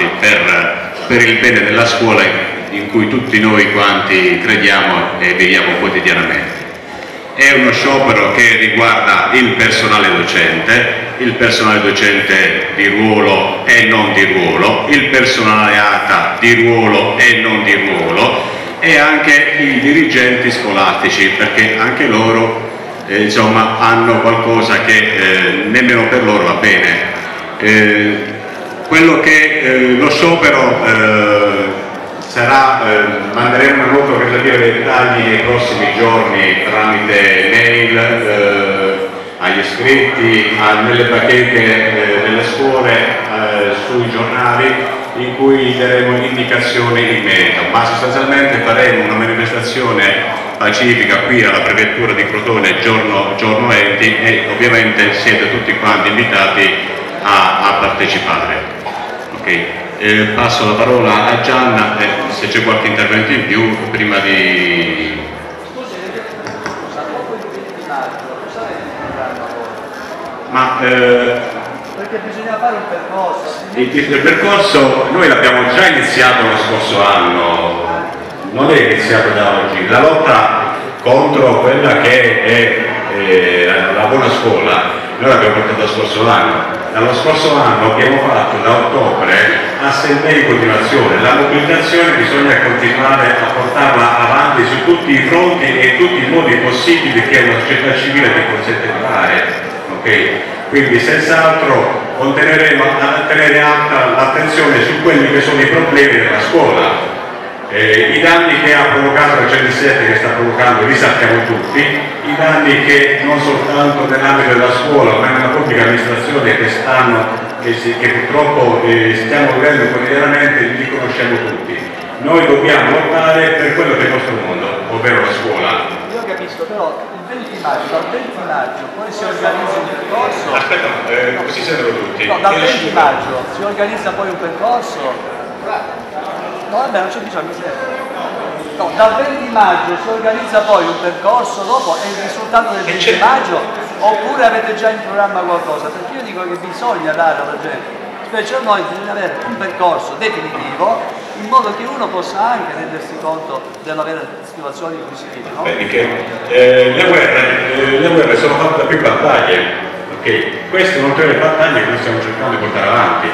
avanti per, per il bene della scuola in cui tutti noi quanti crediamo e viviamo quotidianamente. È uno sciopero che riguarda il personale docente, il personale docente di ruolo e non di ruolo, il personale ATA di ruolo e non di ruolo e anche i dirigenti scolastici perché anche loro eh, insomma, hanno qualcosa che eh, nemmeno per loro va bene. Eh, quello che eh, lo sciopero eh, sarà, eh, manderemo una nota organizzativa dei dettagli nei prossimi giorni tramite mail eh, agli iscritti, a, nelle bacheche eh, delle scuole, eh, sui giornali in cui daremo indicazioni in merito, ma sostanzialmente faremo una manifestazione pacifica qui alla prefettura di Crotone giorno, giorno 20 e ovviamente siete tutti quanti invitati a, a partecipare. Okay. Eh, passo la parola a Gianna eh, se c'è qualche intervento in più prima di... Ma, eh, perché bisogna fare un percorso. Il, il percorso noi l'abbiamo già iniziato lo scorso anno, non è iniziato da oggi. La lotta contro quella che è eh, la buona scuola, noi l'abbiamo portata lo scorso anno dallo scorso anno abbiamo fatto da ottobre assemblee in continuazione, la mobilitazione bisogna continuare a portarla avanti su tutti i fronti e tutti i modi possibili che una società civile ti consente di fare. Okay? Quindi senz'altro continueremo a tenere alta l'attenzione su quelli che sono i problemi della scuola, eh, I danni che ha provocato la CN7 che sta provocando li sappiamo tutti, i danni che non soltanto nell'ambito della scuola ma nella pubblica amministrazione che, stanno, che, si, che purtroppo eh, stiamo vivendo quotidianamente li conosciamo tutti. Noi dobbiamo lottare per quello che è il nostro mondo, ovvero la scuola. Io capisco, però il 20 maggio, dal 20 maggio poi si organizza un percorso. Aspetta, eh, così sentono tutti. No, dal 20 maggio si organizza poi un percorso No, vabbè, non c'è bisogno, No, dal 20 maggio si organizza poi un percorso dopo è il risultato del 20 maggio oppure avete già in programma qualcosa? Perché io dico che bisogna dare alla gente, specialmente bisogna avere un percorso definitivo in modo che uno possa anche rendersi conto della vera situazione in cui si vive. No? Perché eh, le, guerre, eh, le, guerre, sono fatte da più battaglie, ok? Queste sono tutte le battaglie che noi stiamo cercando di portare avanti.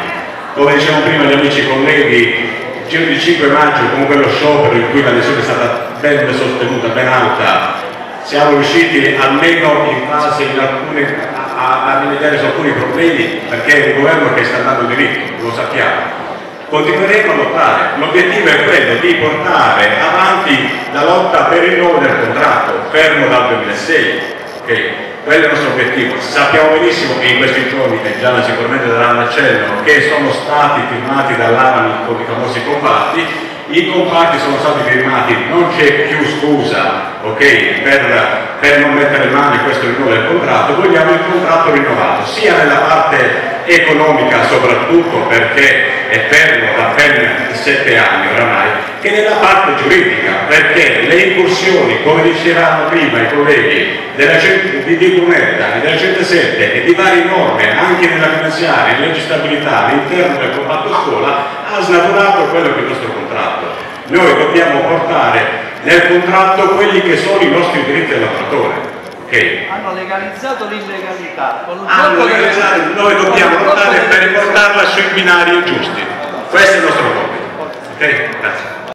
Come dicevano prima gli amici colleghi, il giro di 5 maggio con quello sciopero in cui la lesione è stata ben sostenuta, ben alta, siamo riusciti almeno in fase in alcune, a, a rimediare su alcuni problemi perché è un governo che sta andando diritto, lo sappiamo. Continueremo a lottare, l'obiettivo è quello di portare avanti la lotta per il rinnovo del contratto, fermo dal 2006. Okay? Quello è il nostro obiettivo. Sappiamo benissimo che in questi giorni, che già sicuramente daranno accenno, che sono stati firmati dall'AMI con i famosi compatti, i compatti sono stati firmati, non c'è più scusa okay, per, per, non mettere mano in questo rinnovo del contratto, vogliamo il contratto rinnovato, sia nella parte economica soprattutto perché è fermo da ben sette anni oramai, che nella parte giuridica, perché le incursioni, come dicevano prima i colleghi, della, di, e della 107 e di varie norme, anche nella finanziaria, in legge stabilità, all'interno del compatto scuola, ha snaturato quello che è il nostro contratto. Noi dobbiamo portare nel contratto quelli che sono i nostri diritti del lavoratore. Okay. Hanno legalizzato l'illegalità. Noi dobbiamo lottare per portarla sui binari giusti. Questo è il nostro compito. Ok? Grazie.